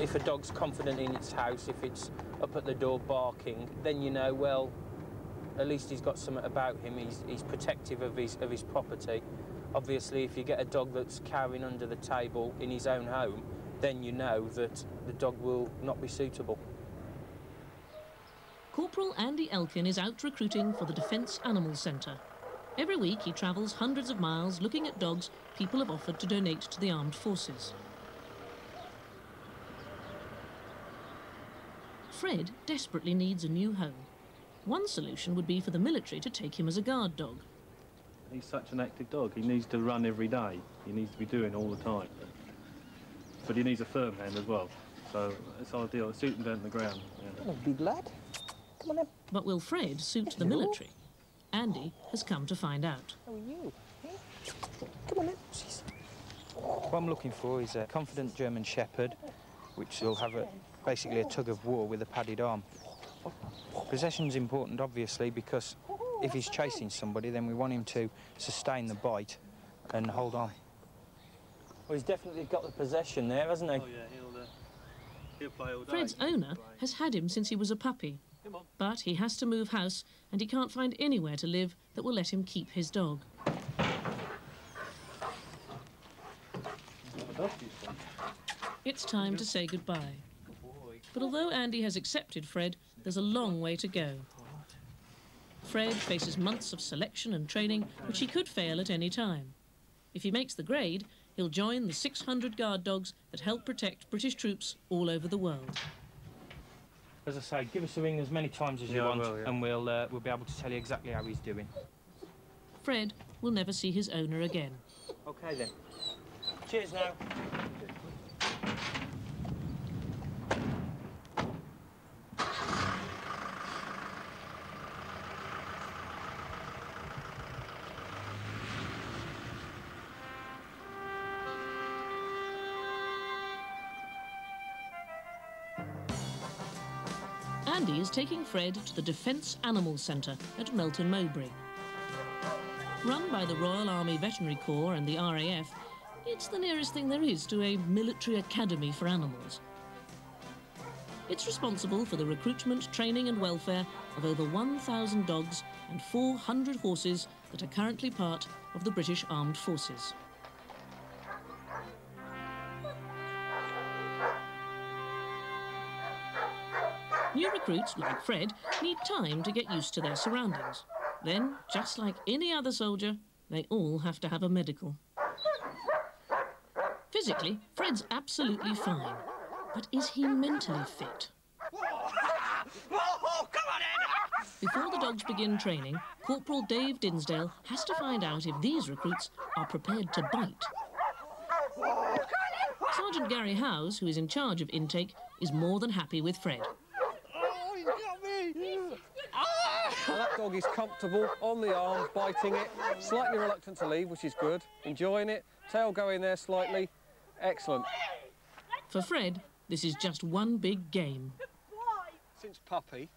if a dog's confident in its house, if it's up at the door barking, then you know, well, at least he's got something about him. He's, he's protective of his, of his property. Obviously, if you get a dog that's cowering under the table in his own home, then you know that the dog will not be suitable. Corporal Andy Elkin is out recruiting for the Defence Animal Centre. Every week he travels hundreds of miles looking at dogs people have offered to donate to the armed forces. Fred desperately needs a new home. One solution would be for the military to take him as a guard dog. He's such an active dog. He needs to run every day. He needs to be doing all the time. But he needs a firm hand as well. So it's ideal. Suit him down to the ground. Yeah. Oh, Hello, big lad. Come on in. But will Fred suit the military? Andy has come to find out. How are you? Come on in. Jeez. What I'm looking for is a confident German Shepherd, which will have a, basically a tug of war with a padded arm. Possession's important, obviously, because if he's chasing somebody, then we want him to sustain the bite and hold on. Well, he's definitely got the possession there, hasn't he? Oh, yeah, he'll, uh, he'll play all day. Fred's owner has had him since he was a puppy. But he has to move house and he can't find anywhere to live that will let him keep his dog. It's time to say goodbye. But although Andy has accepted Fred, there's a long way to go. Fred faces months of selection and training, which he could fail at any time. If he makes the grade, he'll join the 600 guard dogs that help protect British troops all over the world. As I say, give us a ring as many times as you Yeah, want, will, yeah. and we'll uh, we'll be able to tell you exactly how he's doing. Fred will never see his owner again. Okay then. Cheers now. Taking Fred to the Defence Animal Centre at Melton Mowbray. Run by the Royal Army Veterinary Corps and the RAF, it's the nearest thing there is to a military academy for animals. It's responsible for the recruitment, training and welfare of over 1,000 dogs and 400 horses that are currently part of the British Armed Forces. New recruits, like Fred, need time to get used to their surroundings. Then, just like any other soldier, they all have to have a medical. Physically, Fred's absolutely fine. But is he mentally fit? Before the dogs begin training, Corporal Dave Dinsdale has to find out if these recruits are prepared to bite. Sergeant Gary Howes, who is in charge of intake, is more than happy with Fred. Well, that dog is comfortable on the arm, biting it, slightly reluctant to leave, which is good. Enjoying it, tail going there slightly. Excellent. For Fred, this is just one big game. Since puppy,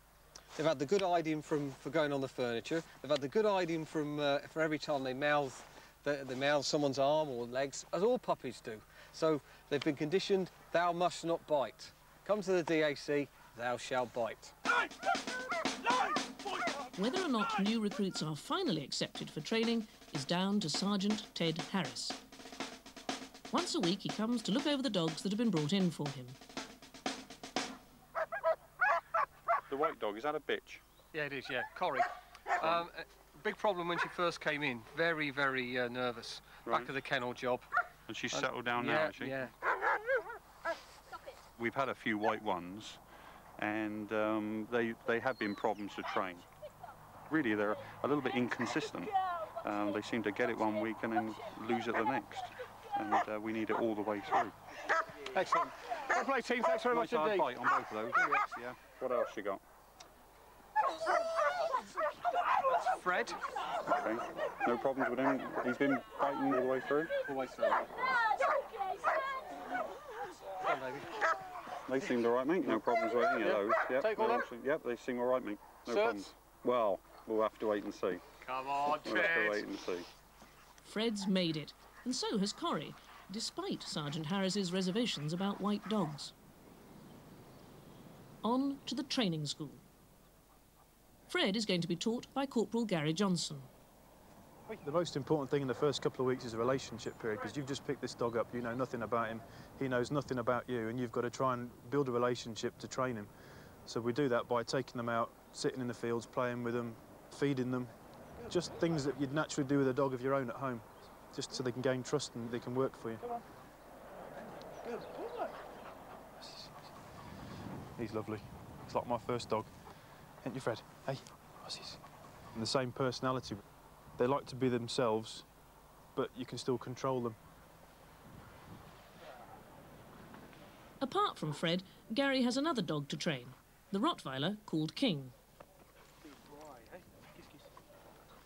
they've had the good hiding from for going on the furniture. They've had the good hiding from uh, for every time they mouth they, they mouth someone's arm or legs, as all puppies do. So they've been conditioned. Thou must not bite. Come to the DAC. Thou shalt bite. Whether or not new recruits are finally accepted for training is down to Sergeant Ted Harris. Once a week, he comes to look over the dogs that have been brought in for him. The white dog, is that a bitch? Yeah, it is. Yeah, Corrie. Um, uh, big problem when she first came in. Very, very uh, nervous. Right. Back of the kennel job. And she's settled down yeah, now, has she? yeah. We've had a few white ones, and um, they, they have been problems to train. Really, they're a little bit inconsistent. Um, they seem to get it one week and then lose it the next. And uh, we need it all the way through. Excellent. Well played, team. Thanks very Nice much indeed. bite on both of those. yeah. What else you got? Fred. Okay. No problems with him. He's been biting all the way through. All the way through. Come on, baby. They seemed all right, mate. No problems with any of those. Yep. Take they all then. seem- Yep, they seem all right, mate. No Certs? problems. Well, we'll have to wait and see. Come on, We'll have to wait and see. Fred's made it, and so has Corrie, despite Sergeant Harris's reservations about white dogs. on to the training school. Fred is going to be taught by Corporal Gary Johnson. The most important thing in the first couple of weeks is a relationship period because you've just picked this dog up, you know nothing about him, he knows nothing about you, and you've got to try and build a relationship to train him. So we do that by taking them out, sitting in the fields, playing with them, feeding them, just things that you'd naturally do with a dog of your own at home, just so they can gain trust and they can work for you. He's lovely. He's like my first dog. Ain't you, Fred? Hey, what's this? And the same personality. They like to be themselves, but you can still control them. Apart from Fred, Gary has another dog to train, the Rottweiler called King.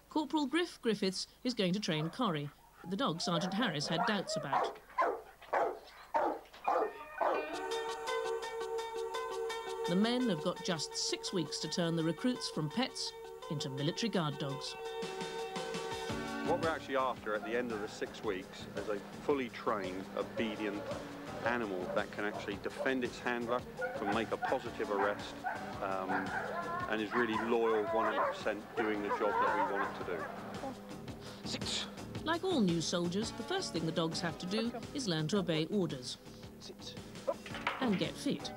Corporal Griff Griffiths is going to train Corrie, the dog Sergeant Harris had doubts about. The men have got just six weeks to turn the recruits from pets into military guard dogs. What we're actually after at the end of the six weeks is a fully trained, obedient animal that can actually defend its handler, can make a positive arrest, um, and is really loyal 100% doing the job that we want it to do. Six. Like all new soldiers, the first thing the dogs have to do is learn to obey orders Six. and get fit.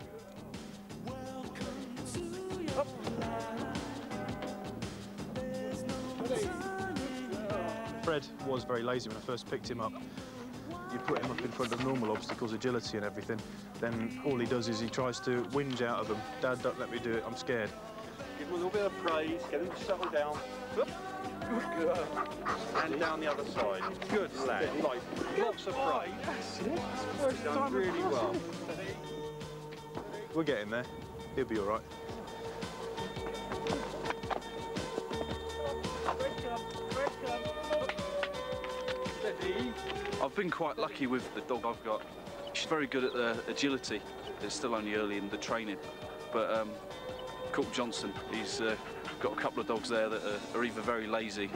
Fred was very lazy when I first picked him up. You put him up in front of normal obstacles, agility and everything, then all he does is he tries to whinge out of them. Dad, don't let me do it, I'm scared. Give him a little bit of praise, get him to settle down. Good girl. And down the other side. Good lad. Like, lots of praise. Done really well. We're getting there. He'll be all right. I've been quite lucky with the dog I've got. She's very good at the agility. It's still only early in the training, but um, Cook Johnson, he's uh, got a couple of dogs there that are, are either very lazy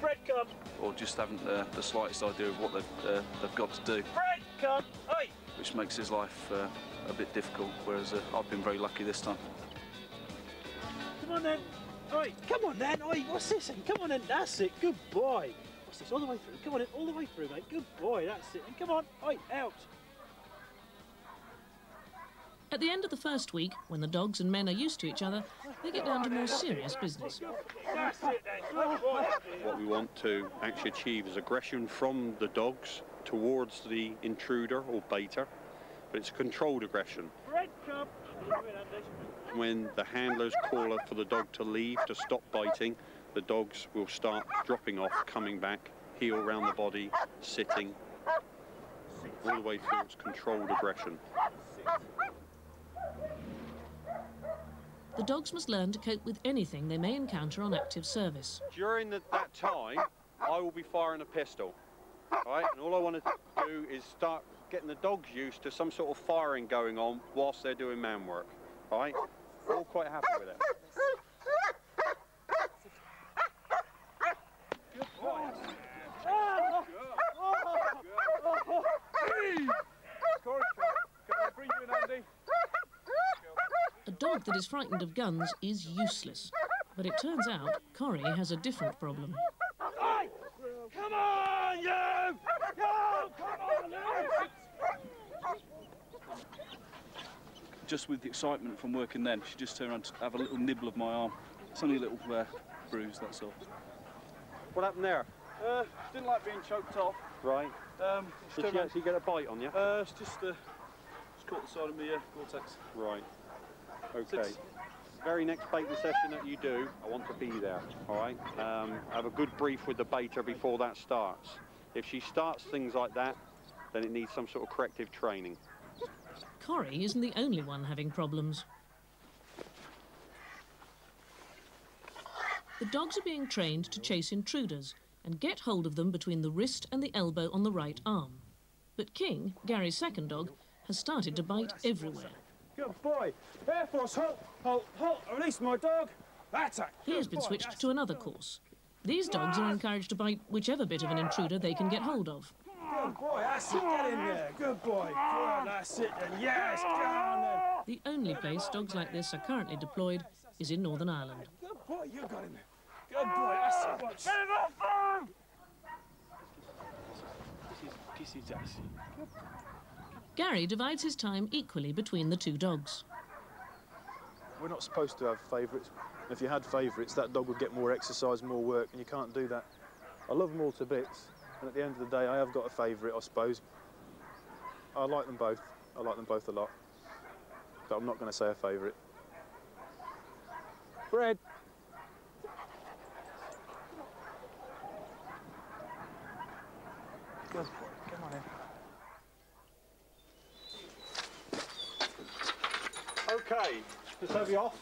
Fred, come. or just haven't uh, the slightest idea of what they've, uh, they've got to do, Fred, come. Oi. which makes his life uh, a bit difficult, whereas uh, I've been very lucky this time. Come on then. Oi, come on then. Oi, what's this? then? Come on then. That's it. Good boy. What's this? All the way through. Come on in. All the way through, mate. Good boy. That's it. And come on. Oi, out. At the end of the first week, when the dogs and men are used to each other, they get down to more serious business. That's it then. Good boy. What we want to actually achieve is aggression from the dogs towards the intruder or baiter, but it's controlled aggression. Fred, come. Come in, Andy. When the handlers call up for the dog to leave, to stop biting, the dogs will start dropping off, coming back, heel round the body, sitting, all the way through controlled aggression. The dogs must learn to cope with anything they may encounter on active service. During the, that time, I will be firing a pistol, right? And all I want to do is start getting the dogs used to some sort of firing going on whilst they're doing man work, right? All quite happy with it. Dog that is frightened of guns is useless. But it turns out Corrie has a different problem. Oi. Come on, you. Yo, come on, you. Just with the excitement from working then, she just turned around to have a little nibble of my arm. It's only a little uh, bruise, that's all. What happened there? Uh, didn't like being choked off. Right. Um, Did she actually get a bite on you? Uh, it's just, uh, just caught the side of my uh, Gore-Tex. Right. Okay. Six. Very next baiting session that you do, I want to be there, all right? Um, have a good brief with the baiter before that starts. If she starts things like that, then it needs some sort of corrective training. Corrie isn't the only one having problems. The dogs are being trained to chase intruders and get hold of them between the wrist and the elbow on the right arm. But King, Gary's second dog, has started to bite everywhere. Good boy. Air Force, halt, halt, halt. Release my dog. That's it. He has been switched to another course. These dogs are ah. encouraged to bite whichever bit of an intruder they can get hold of. Good boy. That's it. Get in there. Good boy. Good. That's it then. Yes. Go on then. the only place dogs like this are currently deployed is in Northern Ireland. Good boy, you got him. There. Good boy, that's it. Get him off him! This is, this is Icy. Gary divides his time equally between the two dogs. We're not supposed to have favourites. If you had favourites, that dog would get more exercise, more work, and you can't do that. I love them all to bits, and at the end of the day, I have got a favourite, I suppose. I like them both. I like them both a lot. But I'm not going to say a favourite. Fred. Good boy, come on in. Okay, just have you off.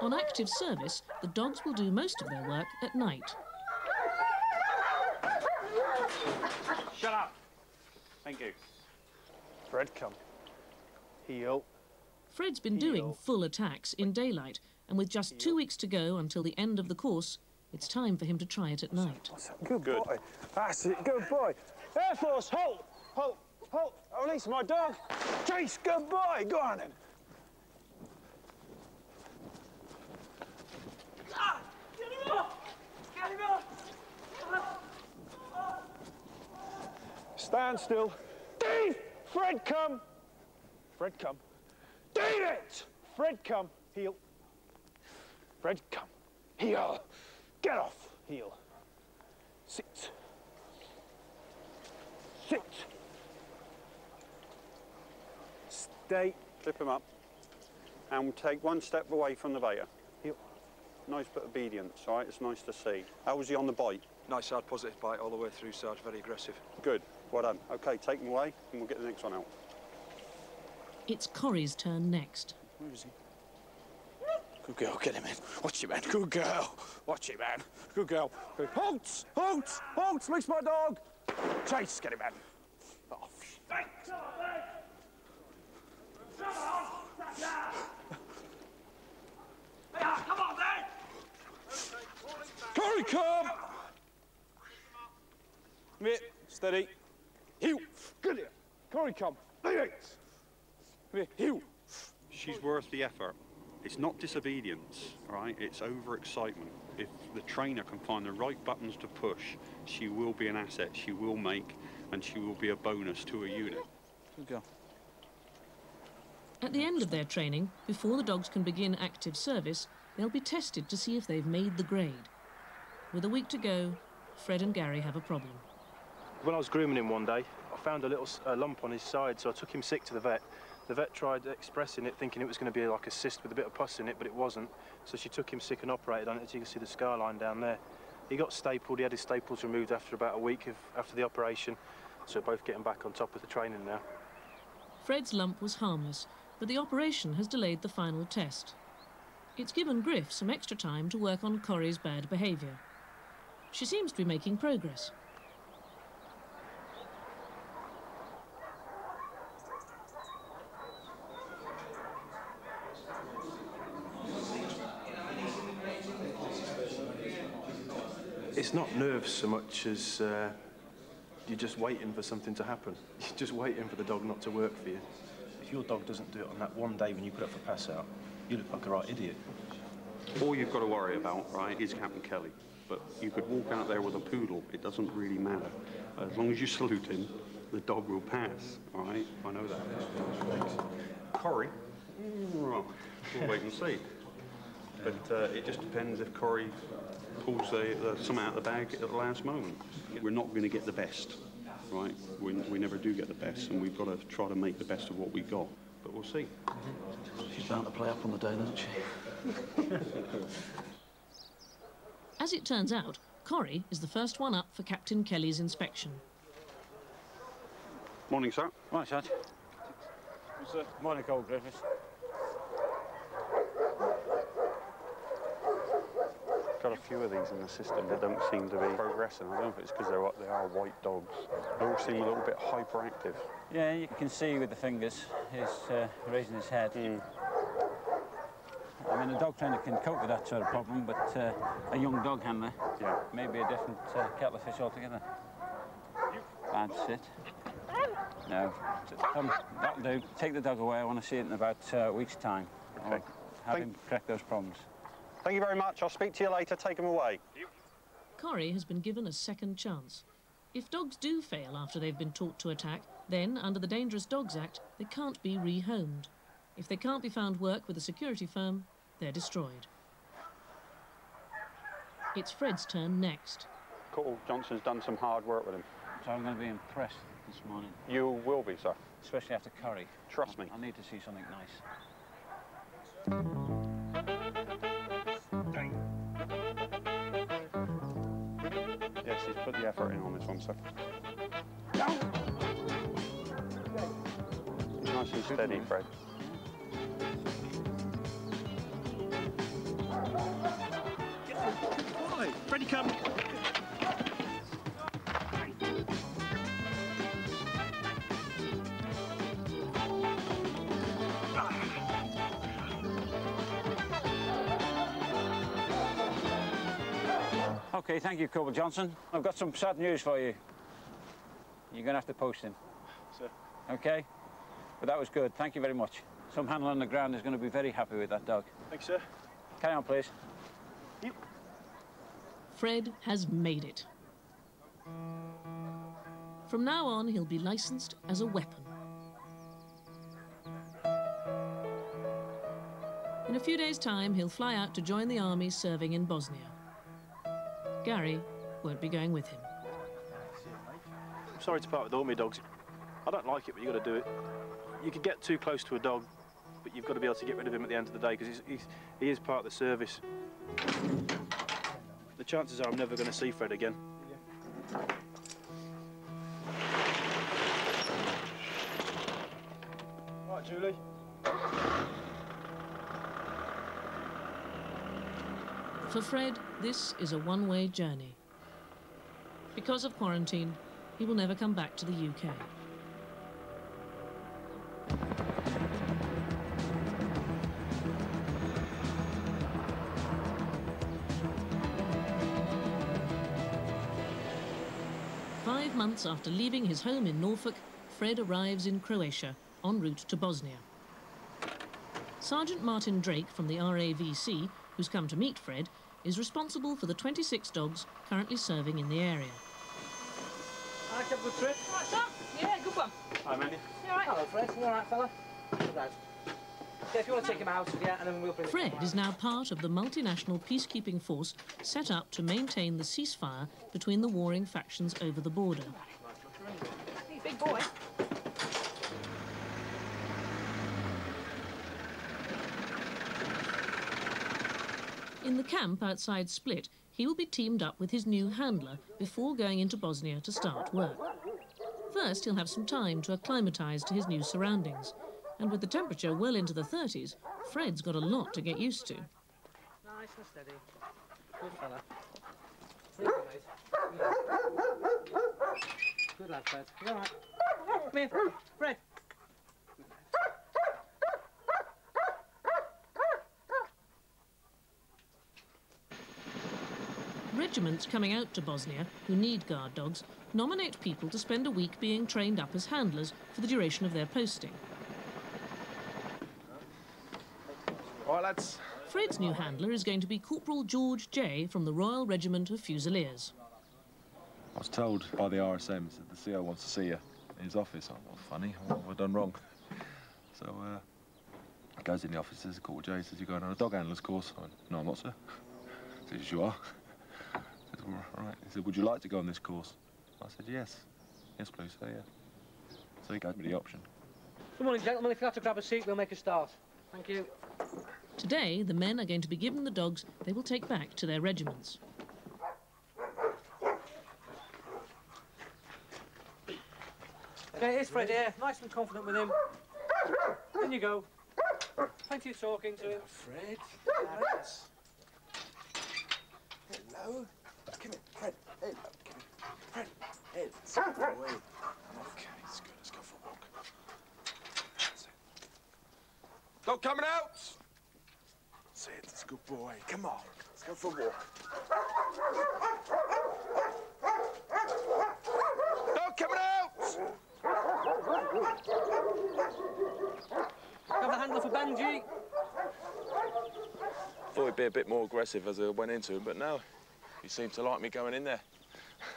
On active service, the dogs will do most of their work at night. Shut up. Thank you. Fred, come. Heel. Fred's been doing full attacks in daylight, and with just two weeks to go until the end of the course, it's time for him to try it at night. Good, boy. That's it, good boy. Air Force, halt! Halt! Halt! Release my dog! Chase, good boy! Go on then. Stand still. Dave! Fred, come! Fred, come. David! Fred, come. Heel. Fred, come. Heel. Get off. Heel. Sit. Sit. Stay. Flip him up. And we'll take one step away from the baiter. Heel. Nice bit of obedience, all right? It's nice to see. How was he on the bite? Nice hard positive bite all the way through, Sarge. Very aggressive. Good. Well done. OK, take him away and we'll get the next one out. It's Corrie's turn next. Where is he? Good girl, get him in. Watch him, man. Good girl. Watch him, man. Good girl. Good. Halt! Halt! Halt! Release my dog! Chase, get him, man. Oh, Corrie, come! Come here. Steady. Heel. Good here. Corrie, come. Come here. Heel. She's worth the effort. It's not disobedience, all right? It's overexcitement. If the trainer can find the right buttons to push, she will be an asset, she will make, and she will be a bonus to a unit. Good girl. At the end of their training, before the dogs can begin active service, they'll be tested to see if they've made the grade. With a week to go, Fred and Gary have a problem. When I was grooming him one day, I found a little uh, lump on his side, so I took him sick to the vet. The vet tried expressing it, thinking it was going to be like a cyst with a bit of pus in it, but it wasn't. So she took him sick and operated on it. As you can see the scar line down there. He got stapled. He had his staples removed after about a week of, after the operation. So we're both getting back on top of the training now. Fred's lump was harmless, but the operation has delayed the final test. It's given Griff some extra time to work on Corrie's bad behaviour. She seems to be making progress. It's not nerves so much as uh, you're just waiting for something to happen. You're just waiting for the dog not to work for you. If your dog doesn't do it on that one day when you put up for pass out, you look like a right idiot. All you've got to worry about, right, is Captain Kelly. But you could walk out there with a poodle, it doesn't really matter. As long as you salute him, the dog will pass, all right? I know that. Corrie? Well, we'll wait and see. But uh, it just depends if Corrie pulls the, the, some out of the bag at the last moment. We're not going to get the best, right? We, we never do get the best, and we've got to try to make the best of what we got. But we'll see. She's bound to play up on the day, isn't she? As it turns out, Corrie is the first one up for Captain Kelly's inspection. Morning, sir. Morning, Sarge. Morning, Cole Griffiths. Got a few of these in the system that don't seem to be progressing. I don't know if it's because they're they are white dogs. They all seem a little bit hyperactive. Yeah, you can see with the fingers, he's uh, raising his head. I mean, a dog trainer can cope with that sort of problem, but uh, a young dog handler Yeah. may be a different uh, kettle of fish altogether. Bad sit. No. Come, that'll do. Take the dog away. I want to see it in about uh, week's time. Okay. Have Thank- him correct those problems. Thank you very much. I'll speak to you later. Take them away. Corrie has been given a second chance. If dogs do fail after they've been taught to attack, then, under the Dangerous Dogs Act, they can't be rehomed. If they can't be found work with a security firm, they're destroyed. It's Fred's turn next. Corporal Johnson's done some hard work with him. So I'm going to be impressed this morning, You will be, sir. especially after Corrie. Trust me. I need to see something nice. Yes, put the effort in on this one, sir. Nice and steady, Fred. Freddie, come. Okay, thank you, Corporal Johnson. I've got some sad news for you. You're going to have to post him. Sir. Okay? But that was good. Thank you very much. Some handler on the ground is going to be very happy with that dog. Thanks, sir. Carry on, please. Fred has made it. From now on, he'll be licensed as a weapon. In a few days' time, he'll fly out to join the army serving in Bosnia. Gary won't be going with him. I'm sorry to part with all my dogs. I don't like it, but you've got to do it. You can get too close to a dog, but you've got to be able to get rid of him at the end of the day because he's, he's, he is part of the service. The chances are I'm never going to see Fred again. Right, Julie. For Fred, this is a one way journey. Because of quarantine, he will never come back to the UK. Five months after leaving his home in Norfolk, Fred arrives in Croatia en route to Bosnia. Sergeant Martin Drake from the RAVC, who's come to meet Fred, is responsible for the 26 dogs currently serving in the area. I had a good trip. Right, Sam? Yeah, good one. Hi, Mandy. You all right? Hello, Fred. You all right, fella? Right. Yeah, if you want to take him out, yeah, and then we'll bring Fred is now part of the multinational peacekeeping force set up to maintain the ceasefire between the warring factions over the border. Big boy. In the camp outside Split, he will be teamed up with his new handler before going into Bosnia to start work. First, he'll have some time to acclimatise to his new surroundings. And with the temperature well into the 30s, Fred's got a lot to get used to. Nice and steady. Good fella. Good lad, Fred. All right? Come here, Fred. Regiments coming out to Bosnia, who need guard dogs, nominate people to spend a week being trained up as handlers for the duration of their posting. All right, lads. Fred's new handler is going to be Corporal George Jay from the Royal Regiment of Fusiliers. I was told by the RSM that the CO wants to see you in his office. Oh, well, funny. What have I done wrong? So, uh, he goes in the office, says, Corporal Jay says, you're going on a dog handler's course. I went, no, I'm not, sir. He says, you are. I all right. He said, would you like to go on this course? I said, yes. Yes, please, sir, yeah. So he gave me the option. Good morning, gentlemen. If you have to grab a seat, we'll make a start. Thank you. Today, the men are going to be given the dogs they will take back to their regiments. Okay, here's Fred here. Nice and confident with him. In you go. Plenty of talking to him. Fred. Yes. Hello. Come here, Fred. Hello. Come here. Fred. Hey, let's go for a wee. Okay, it's good. Let's go for a walk. That's it. Dog coming out. That's it. It's a good boy. Come on. Let's go for a walk. Dog coming out. Have the handler for Benji. Thought he'd be a bit more aggressive as I went into him, but no. He seemed to like me going in there.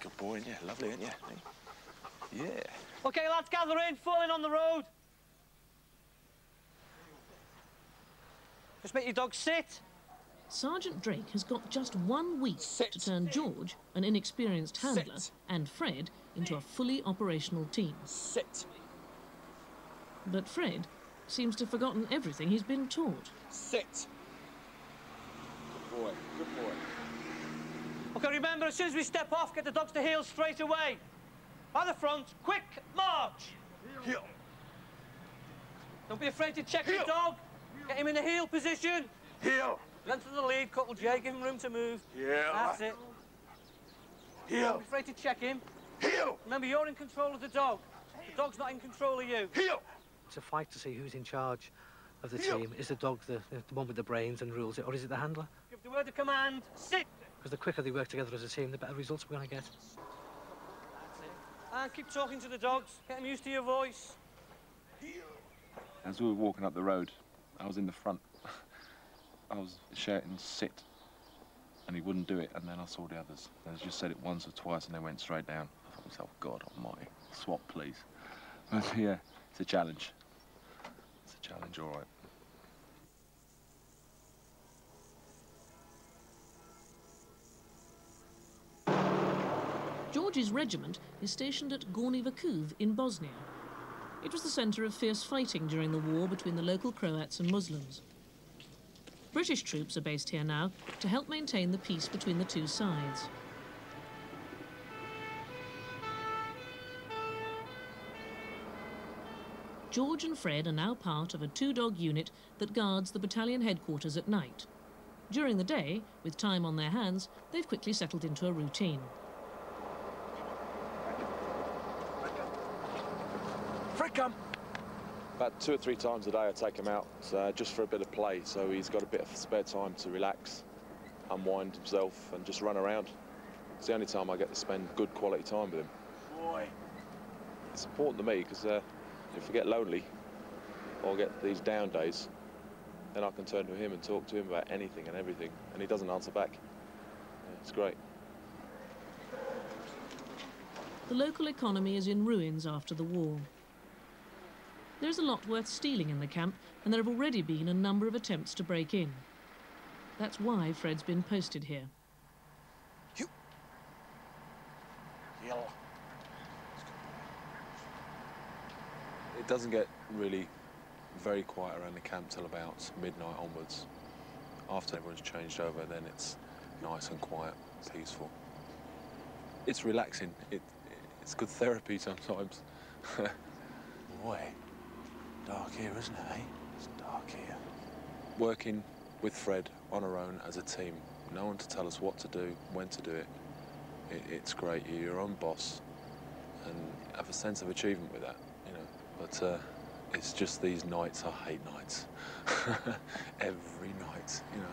Good boy, isn't you? Lovely, isn't you? Yeah. Okay, lads, gather in. Falling on the road. Just make your dog sit. Sergeant Drake has got just one week to turn George, an inexperienced handler, and Fred into a fully operational team. Sit. But Fred seems to have forgotten everything he's been taught. Sit. Good boy, good boy. Okay, remember, as soon as we step off, get the dogs to heel straight away. By the front, quick march. Heel. Don't be afraid to check your dog. Get him in a heel position. Heel. Length of the lead, couple J, give him room to move. Yeah. That's it. Heel. Don't be afraid to check him. Heel. Remember, you're in control of the dog. The dog's not in control of you. Heel. It's a fight to see who's in charge of the Heel. team. Is the dog the, the one with the brains and rules it, or is it the handler? Give the word of command. Sit. Because the quicker they work together as a team, the better results we're going to get. And keep talking to the dogs. Get them used to your voice. As we were walking up the road, I was in the front. I was shouting, sit. And he wouldn't do it, and then I saw the others. And I just said it once or twice, and they went straight down. I thought to myself, God almighty, swap, please. But yeah, it's a challenge. It's a challenge, all right. George's regiment is stationed at Gornji Vakuf in Bosnia. It was the centre of fierce fighting during the war between the local Croats and Muslims. British troops are based here now to help maintain the peace between the two sides. George and Fred are now part of a two-dog unit that guards the battalion headquarters at night. During the day, with time on their hands, they've quickly settled into a routine. Fred, come. About two or three times a day I take him out uh, just for a bit of play, so he's got a bit of spare time to relax, unwind himself, and just run around. It's the only time I get to spend good quality time with him. Boy. It's important to me because uh, if I get lonely or get these down days, then I can turn to him and talk to him about anything and everything, and he doesn't answer back. Yeah, it's great. The local economy is in ruins after the war. There's a lot worth stealing in the camp, and there have already been a number of attempts to break in. That's why Fred's been posted here. It doesn't get really very quiet around the camp till about midnight onwards. After everyone's changed over, then it's nice and quiet, peaceful. It's relaxing. It, it's good therapy sometimes. Boy. Dark here, isn't it, eh? It's dark here. Working with Fred on our own as a team, no one to tell us what to do, when to do it. it it's great. You're your own boss, and have a sense of achievement with that, you know. But uh, it's just these nights. I hate nights. Every night, you know.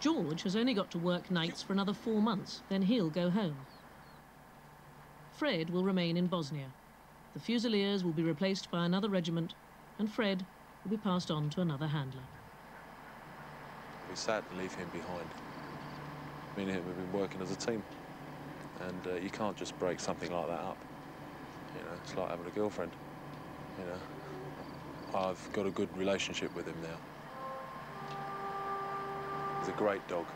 George has only got to work nights for another four months, then he'll go home. Fred will remain in Bosnia. The Fusiliers will be replaced by another regiment, and Fred will be passed on to another handler. We sad to leave him behind. Me and him have been working as a team, and uh, you can't just break something like that up. You know, it's like having a girlfriend. You know, I've got a good relationship with him now. He's a great dog.